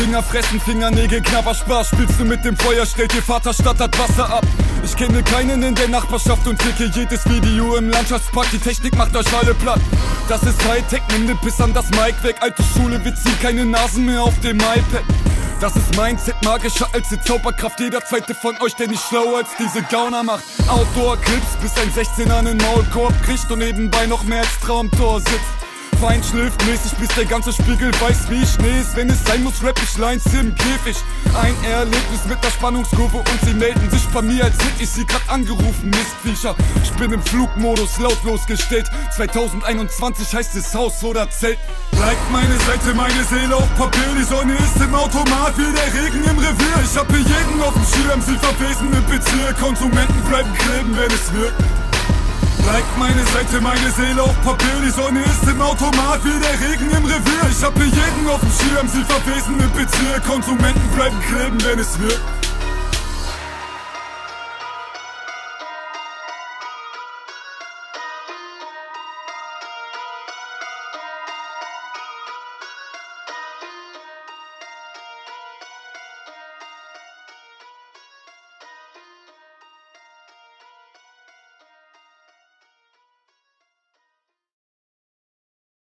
Finger fressen, Fingernägel, knapper Spaß. Spielst du mit dem Feuer, stellt dir Vater stattert Wasser ab. Ich kenne keinen in der Nachbarschaft und klicke jedes Video im Landschaftspark. Die Technik macht euch alle platt. Das ist Hightech, nimm den Piss an das Mic weg. Alte Schule, wir ziehen keine Nasen mehr auf dem iPad. Das ist Mindset, magischer als die Zauberkraft. Jeder zweite von euch, der nicht schlauer als diese Gauner macht. Outdoor-Clips, bis ein 16er einen Maulkorb kriegt und nebenbei noch mehr als Traumtor sitzt. Feind schlürft mäßig, bis der ganze Spiegel weiß wie Schnee ist. Wenn es sein muss, rap ich Lines im Käfig. Ein Erlebnis mit der Spannungskurve und sie melden sich bei mir, als hätte ich sie grad angerufen. Mistviecher, ich bin im Flugmodus lautlos gestellt. 2021 heißt es Haus oder Zelt. Bleibt meine Seite, meine Seele auf Papier. Die Sonne ist im Automat wie der Regen im Revier. Ich hab hier jeden auf dem Schirm, sie verwesen im Bezirk. Konsumenten bleiben kleben, wenn es wirkt. Bleibt meine Seite, meine Seele auf Papier. Die Sonne ist im Automat wie der Regen im Revier. Ich hab hier jeden auf dem Schirm, sie verwesen im Bezirk. Konsumenten bleiben kleben, wenn es wirkt